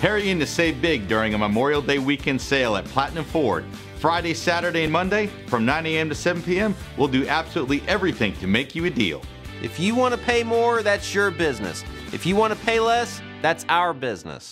Hurry in to save big during a Memorial Day weekend sale at Platinum Ford. Friday, Saturday, and Monday from 9 a.m. to 7 p.m., we'll do absolutely everything to make you a deal. If you want to pay more, that's your business. If you want to pay less, that's our business.